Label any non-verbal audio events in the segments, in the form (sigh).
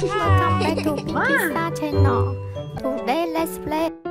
Welcome back to Pizza Channel. Today let's play.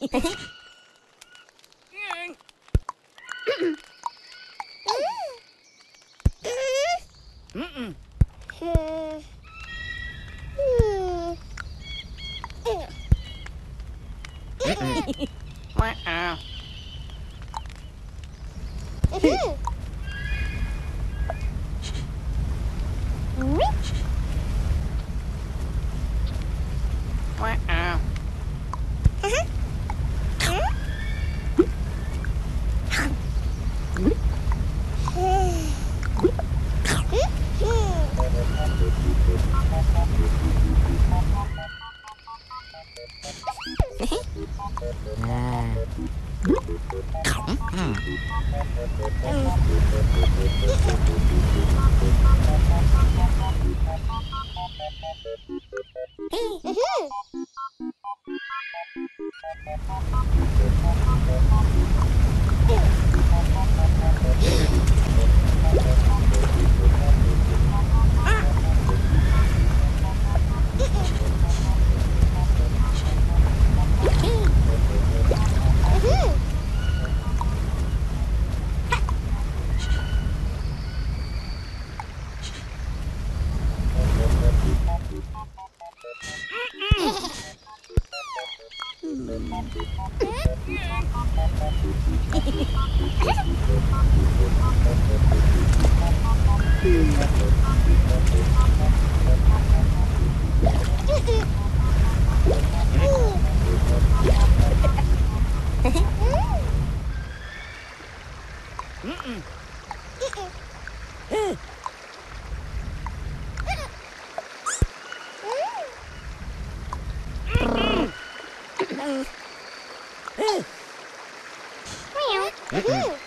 (laughs) Wow. (laughs) Mm. Mm-hmm.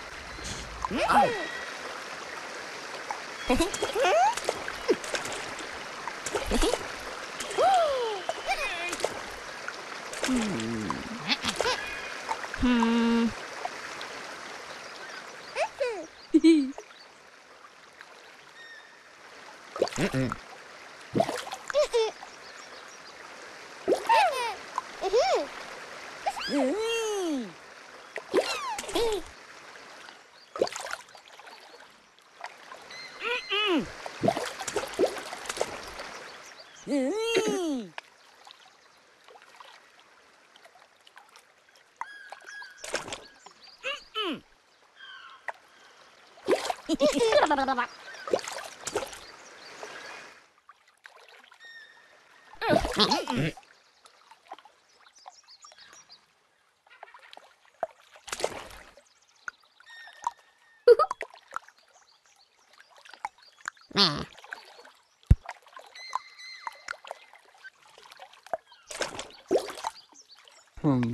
Hmm.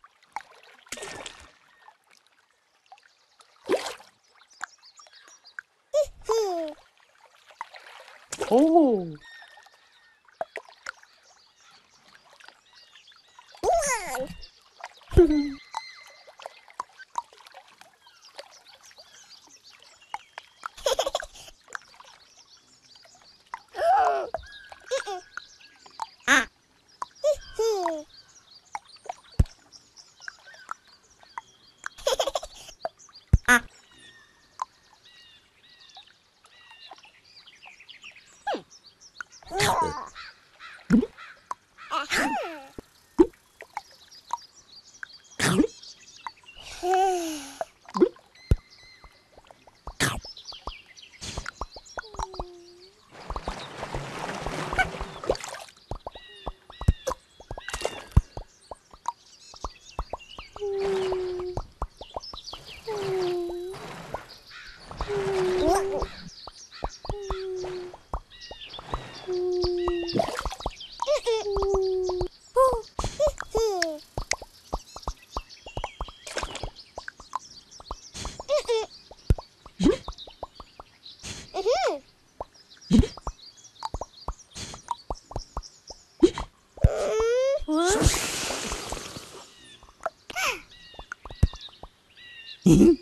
Uh.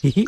Hehe.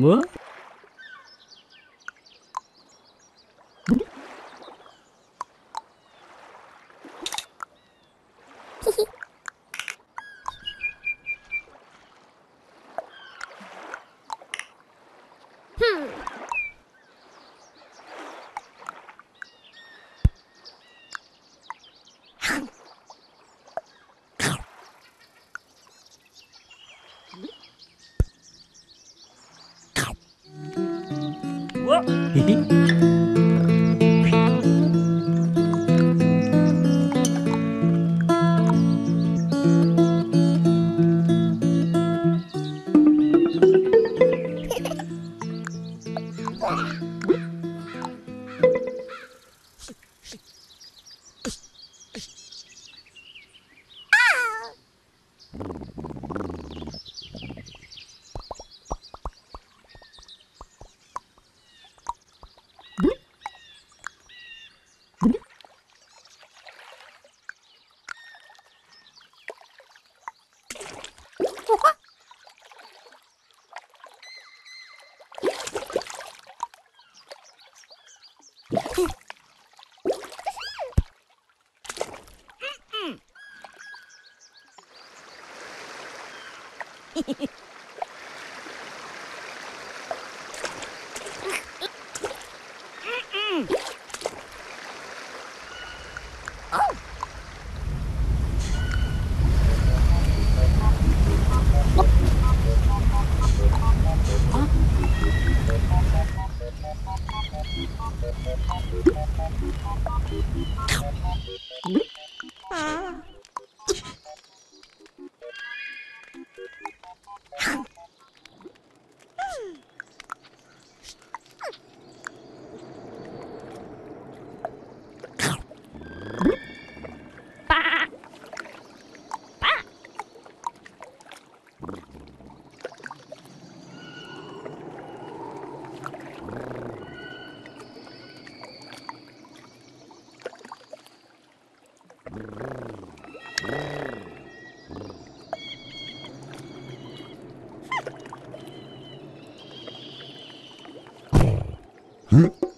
moi Đi. Hmm?